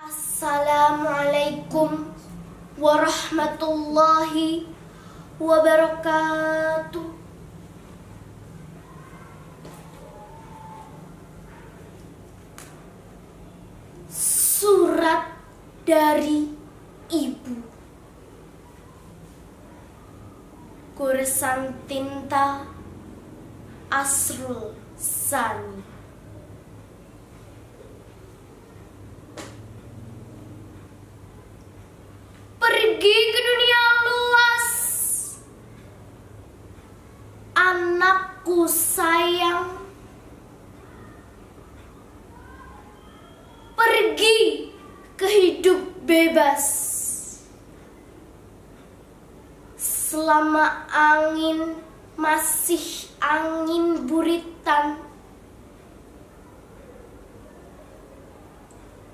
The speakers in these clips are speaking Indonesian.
Assalamualaikum warahmatullahi wabarakatuh. Surat dari Ibu Goresan tinta Asrul Sani Pergi ke dunia luas Anakku sayang Pergi ke hidup bebas. Selama angin masih angin buritan.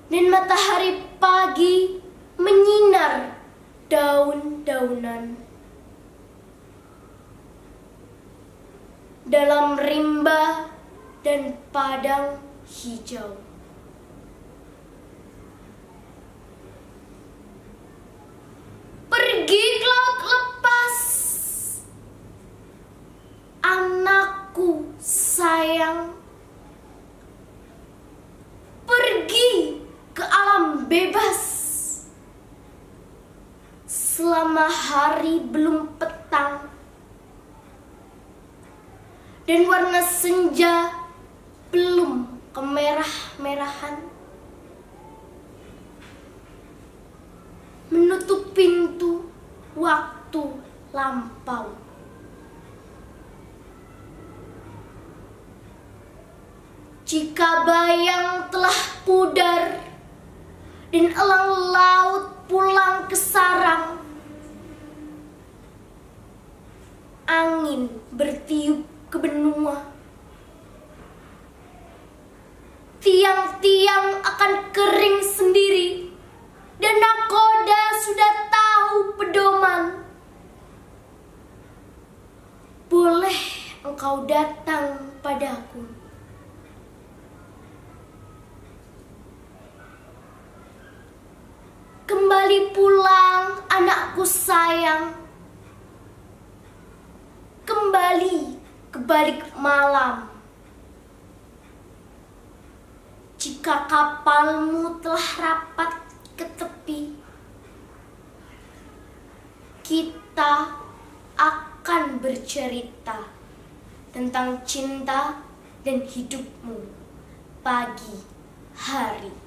Dan matahari pagi menyinar daun-daunan. Dalam rimba dan padang hijau Pergi ke laut lepas Anakku sayang Pergi ke alam bebas Selama hari belum petang. Dan warna senja belum kemerah-merahan. Menutup pintu waktu lampau Jika bayang telah pudar dan elang laut pulang ke sarang, angin bertiup ke benua. Tiang-tiang akan kering sendiri dan nakoda sudah tahu pedoman. Boleh engkau datang padaku. Kembali pulang anakku sayang. Kembali ke balik malam. Jika kapalmu telah rapat ke tepi Kita akan bercerita Tentang cinta dan hidupmu Pagi hari